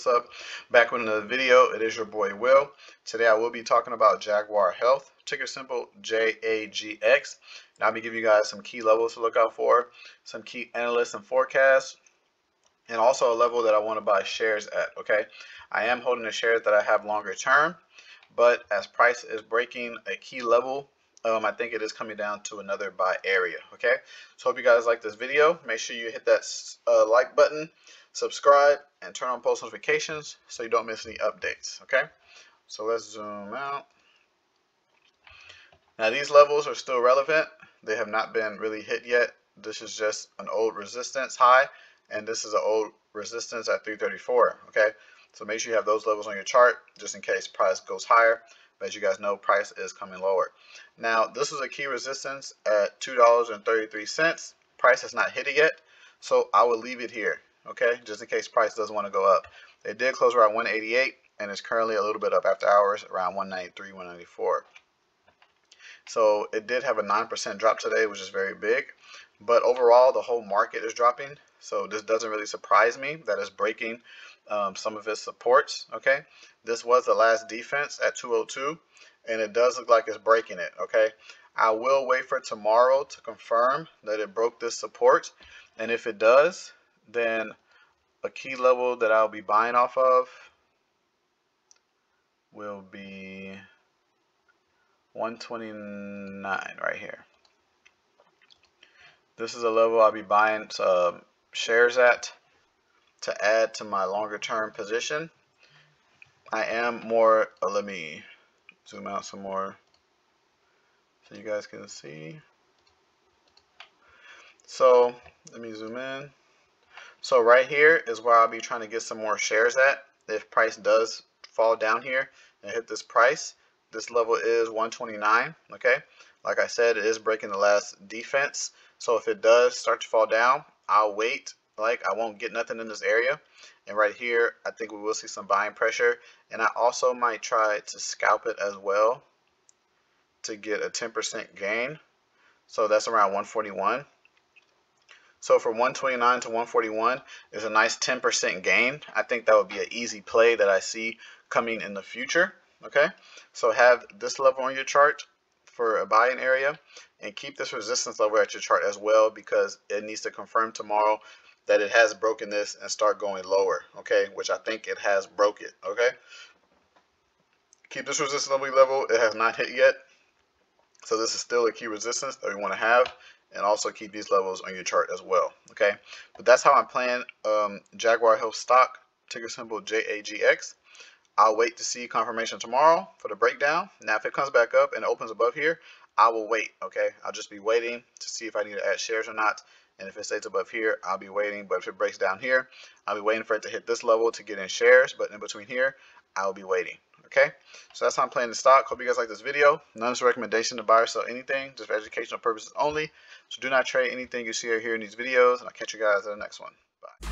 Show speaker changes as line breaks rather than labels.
what's up? Back with another video. It is your boy Will. Today I will be talking about Jaguar Health, ticker symbol JAGX. And I'll be giving you guys some key levels to look out for, some key analysts and forecasts, and also a level that I want to buy shares at, okay? I am holding the shares that I have longer term, but as price is breaking a key level, um, I think it is coming down to another buy area, okay? So hope you guys like this video. Make sure you hit that uh, like button subscribe, and turn on post notifications so you don't miss any updates, okay? So let's zoom out. Now these levels are still relevant. They have not been really hit yet. This is just an old resistance high, and this is an old resistance at 334, okay? So make sure you have those levels on your chart just in case price goes higher. As you guys know, price is coming lower. Now, this is a key resistance at $2.33. Price has not hit it yet, so I will leave it here okay, just in case price doesn't want to go up. It did close around 188 and it's currently a little bit up after hours around 193, 194. So it did have a 9% drop today, which is very big. But overall, the whole market is dropping. So this doesn't really surprise me that it's breaking um, some of its supports. Okay, this was the last defense at 202, and it does look like it's breaking it. Okay, I will wait for tomorrow to confirm that it broke this support, and if it does, then a key level that I'll be buying off of will be 129 right here. This is a level I'll be buying uh, shares at to add to my longer term position. I am more, uh, let me zoom out some more so you guys can see. So let me zoom in. So right here is where I'll be trying to get some more shares at. If price does fall down here and hit this price, this level is 129, okay? Like I said, it is breaking the last defense. So if it does start to fall down, I'll wait. Like I won't get nothing in this area. And right here, I think we will see some buying pressure. And I also might try to scalp it as well to get a 10% gain. So that's around 141. So from 129 to 141 is a nice 10% gain. I think that would be an easy play that I see coming in the future. Okay, so have this level on your chart for a buying area and keep this resistance level at your chart as well because it needs to confirm tomorrow that it has broken this and start going lower. Okay, which I think it has broke it. Okay, keep this resistance level. It has not hit yet. So this is still a key resistance that we want to have and also keep these levels on your chart as well. Okay, but that's how I'm playing um, Jaguar Health stock, ticker symbol JAGX. I'll wait to see confirmation tomorrow for the breakdown. Now, if it comes back up and opens above here, I will wait. Okay, I'll just be waiting to see if I need to add shares or not. And if it stays above here, I'll be waiting. But if it breaks down here, I'll be waiting for it to hit this level to get in shares. But in between here, I'll be waiting. Okay, so that's how I'm playing the stock. Hope you guys like this video. None is a recommendation to buy or sell anything, just for educational purposes only. So do not trade anything you see or hear in these videos, and I'll catch you guys in the next one. Bye.